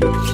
Bye.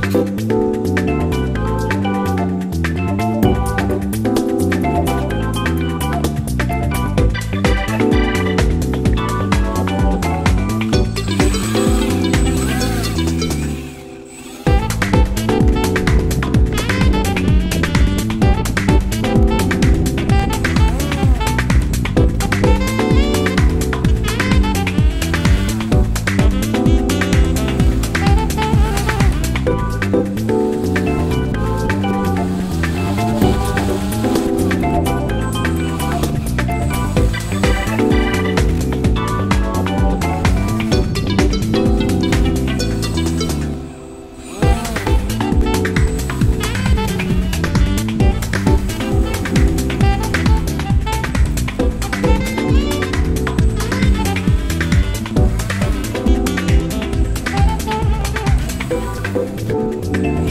Música